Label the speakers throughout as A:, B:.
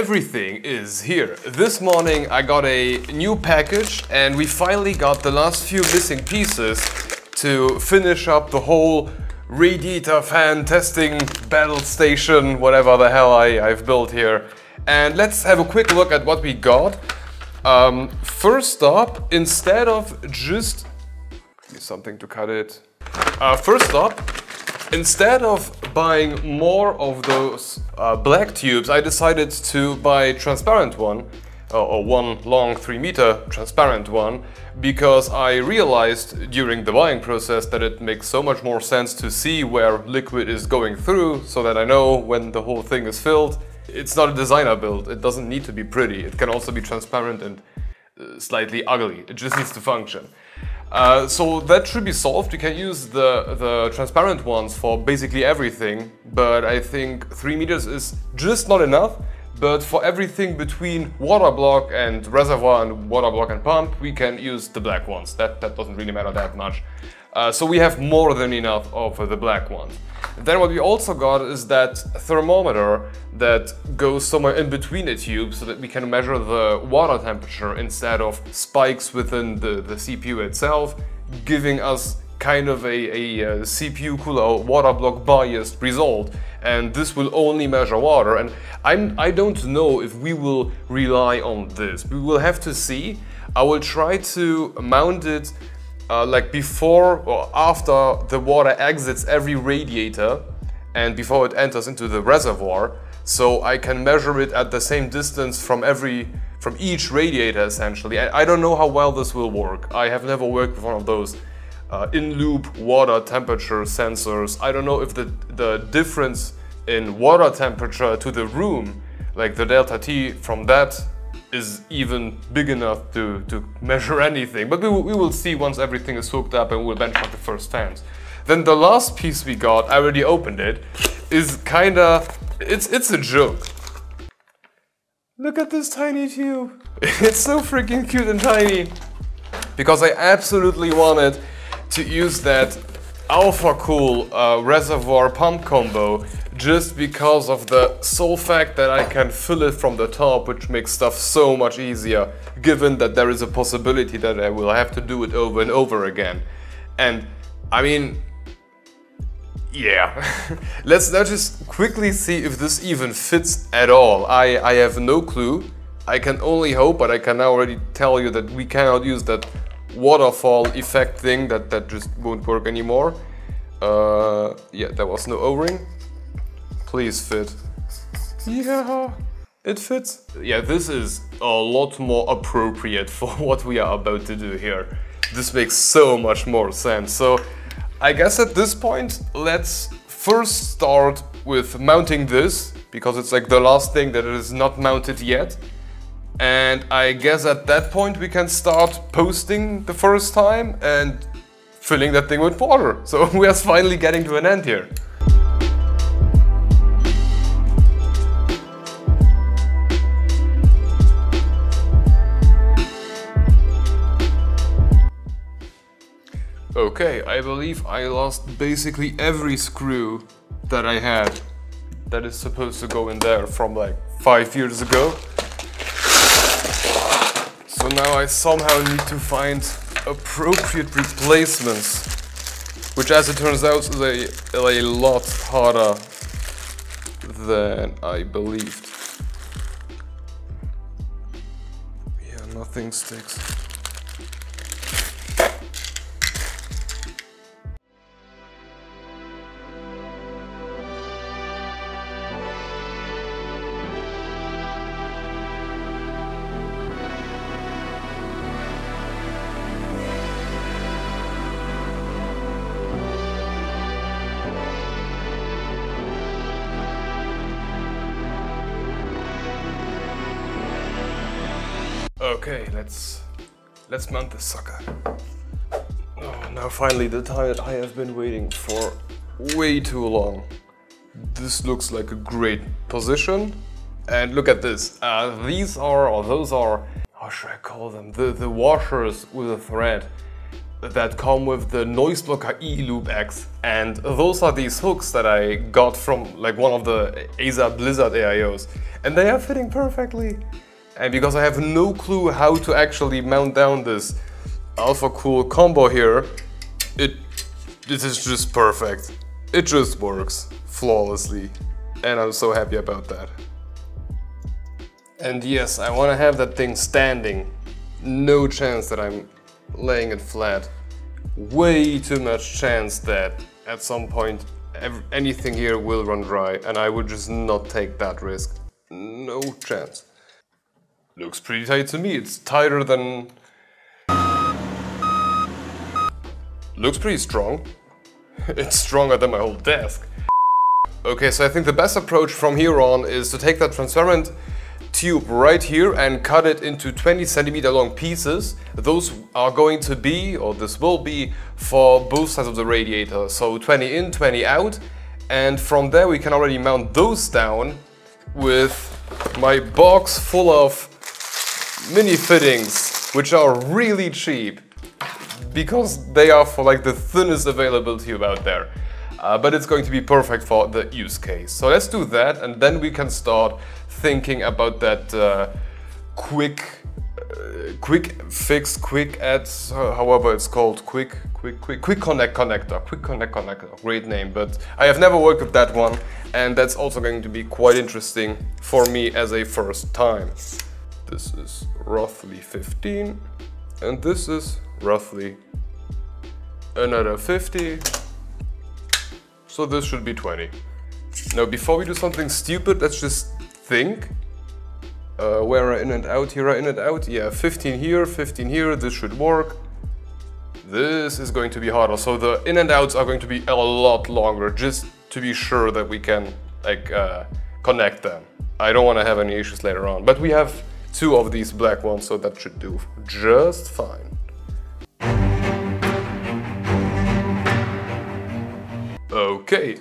A: everything is here. This morning I got a new package and we finally got the last few missing pieces to finish up the whole radiator fan testing battle station, whatever the hell I, I've built here. And let's have a quick look at what we got. Um, first up, instead of just... something to cut it. Uh, first up, instead of buying more of those uh, black tubes, I decided to buy transparent one, uh, or one long 3 meter transparent one, because I realized during the buying process that it makes so much more sense to see where liquid is going through so that I know when the whole thing is filled it's not a designer build. It doesn't need to be pretty. It can also be transparent and uh, slightly ugly. It just needs to function. Uh, so that should be solved. You can use the, the transparent ones for basically everything, but I think 3 meters is just not enough. But for everything between water block and reservoir and water block and pump, we can use the black ones. That, that doesn't really matter that much. Uh, so we have more than enough of the black ones. Then what we also got is that thermometer that goes somewhere in between the tubes so that we can measure the water temperature instead of spikes within the, the CPU itself, giving us kind of a, a, a, uh, CPU cooler water block biased result and this will only measure water and I'm, I don't know if we will rely on this. We will have to see. I will try to mount it uh, like before or after the water exits every radiator and before it enters into the reservoir so I can measure it at the same distance from every from each radiator essentially. I, I don't know how well this will work. I have never worked with one of those uh, in-loop water temperature sensors. I don't know if the, the difference in water temperature to the room, like the delta T from that is even big enough to, to measure anything. But we will, we will see once everything is hooked up and we'll benchmark the first fans. Then the last piece we got, I already opened it, is kinda, it's, it's a joke. Look at this tiny tube. It's so freaking cute and tiny. Because I absolutely wanted to use that Alphacool uh, reservoir pump combo just because of the sole fact that I can fill it from the top, which makes stuff so much easier, given that there is a possibility that I will have to do it over and over again. And I mean, yeah. Let's now just quickly see if this even fits at all. I, I have no clue. I can only hope, but I can already tell you that we cannot use that waterfall effect thing that, that just won't work anymore. Uh, yeah, there was no O-ring. Please fit. Yeah, it fits. Yeah, this is a lot more appropriate for what we are about to do here. This makes so much more sense. So I guess at this point, let's first start with mounting this, because it's like the last thing that is not mounted yet. And I guess at that point we can start posting the first time and filling that thing with water. So we are finally getting to an end here. Okay, I believe I lost basically every screw that I had that is supposed to go in there from like five years ago. So now I somehow need to find appropriate replacements, which as it turns out is a, a lot harder than I believed. Yeah, nothing sticks. Okay, let's let's mount this sucker. Oh, now finally the time that I have been waiting for way too long. This looks like a great position. And look at this. Uh, these are, or those are, how should I call them? The, the washers with a thread. that come with the Noise Blocker E Loop X. And those are these hooks that I got from like one of the ASA Blizzard AIOs. And they are fitting perfectly. And because I have no clue how to actually mount down this Alphacool combo here, it, it is just perfect. It just works flawlessly. And I'm so happy about that. And yes, I want to have that thing standing. No chance that I'm laying it flat. Way too much chance that at some point anything here will run dry and I would just not take that risk. No chance. Looks pretty tight to me. It's tighter than... Looks pretty strong. it's stronger than my whole desk. Okay, so I think the best approach from here on is to take that transparent tube right here and cut it into 20 centimeter long pieces. Those are going to be, or this will be, for both sides of the radiator. So 20 in, 20 out. And from there we can already mount those down with my box full of mini fittings, which are really cheap because they are for like the thinnest available tube out there. Uh, but it's going to be perfect for the use case. So let's do that and then we can start thinking about that uh, quick uh, quick fix, quick adds, however it's called, quick, quick, quick, quick connect connector, quick connect connector, great name, but I have never worked with that one and that's also going to be quite interesting for me as a first time. This is roughly 15 and this is roughly another 50 so this should be 20 now before we do something stupid let's just think. Uh, where are in and out? Here are in and out. Yeah 15 here 15 here. This should work. This is going to be harder. So the in and outs are going to be a lot longer just to be sure that we can like uh, connect them. I don't want to have any issues later on. But we have two of these black ones, so that should do just fine. Okay,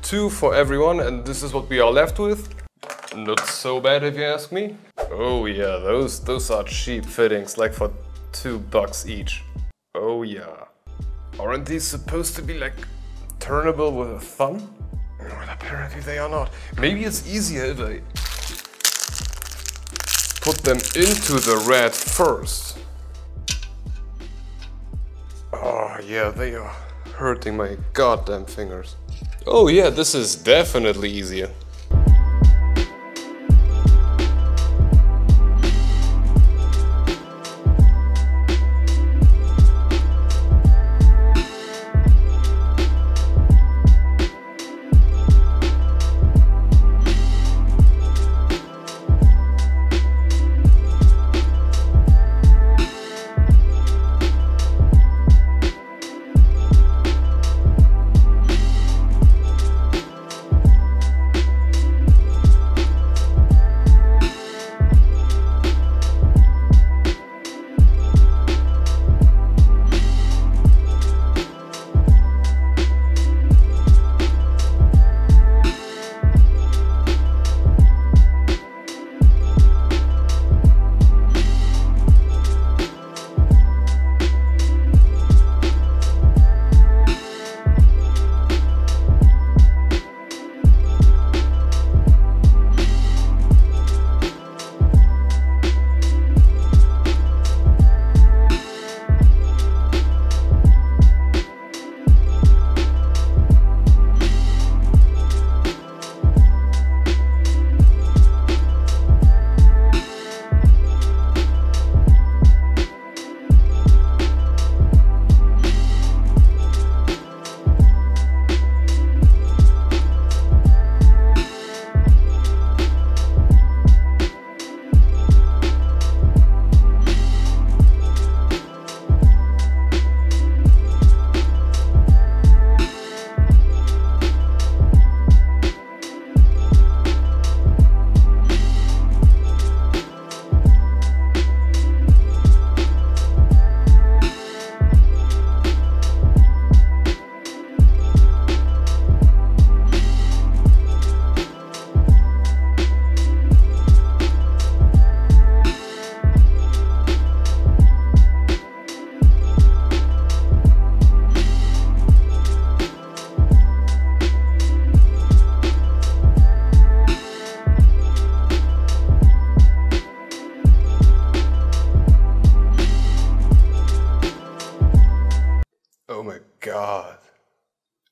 A: two for everyone, and this is what we are left with. Not so bad if you ask me. Oh yeah, those, those are cheap fittings, like for two bucks each. Oh yeah. Aren't these supposed to be like turnable with a thumb? Well, apparently they are not. Maybe it's easier if I put them into the red first. Oh yeah, they are hurting my goddamn fingers. Oh yeah, this is definitely easier.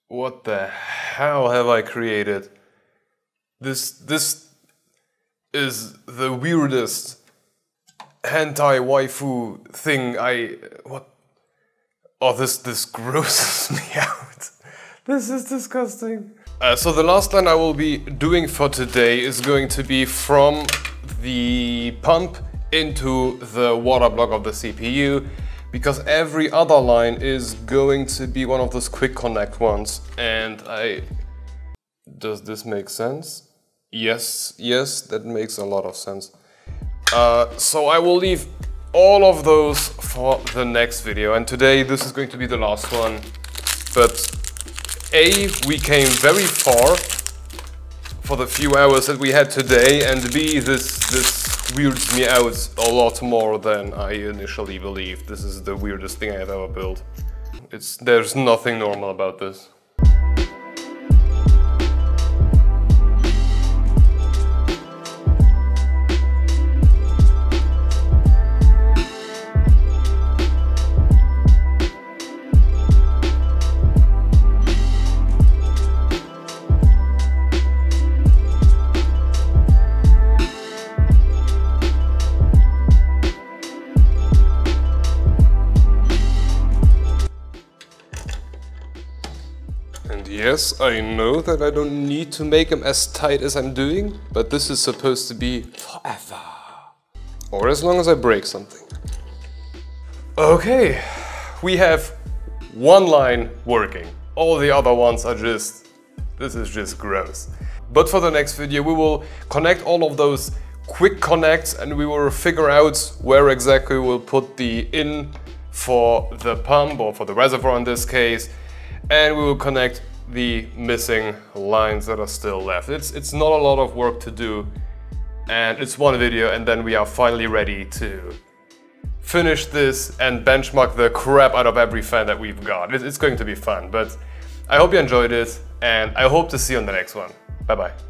A: What the hell have I created? This, this is the weirdest hentai waifu thing I, what? Oh, this, this grosses me out. This is disgusting. Uh, so the last line I will be doing for today is going to be from the pump into the water block of the CPU because every other line is going to be one of those quick connect ones and I... Does this make sense? Yes, yes, that makes a lot of sense. Uh, so I will leave all of those for the next video and today this is going to be the last one but a, we came very far for the few hours that we had today, and B, this, this weirds me out a lot more than I initially believed. This is the weirdest thing I have ever built. It's, there's nothing normal about this. I know that I don't need to make them as tight as I'm doing, but this is supposed to be forever. Or as long as I break something. Okay, we have one line working. All the other ones are just, this is just gross. But for the next video, we will connect all of those quick connects and we will figure out where exactly we'll put the in for the pump or for the reservoir in this case and we will connect the missing lines that are still left. It's, it's not a lot of work to do and it's one video and then we are finally ready to finish this and benchmark the crap out of every fan that we've got. It's going to be fun, but I hope you enjoyed it and I hope to see you on the next one. Bye bye.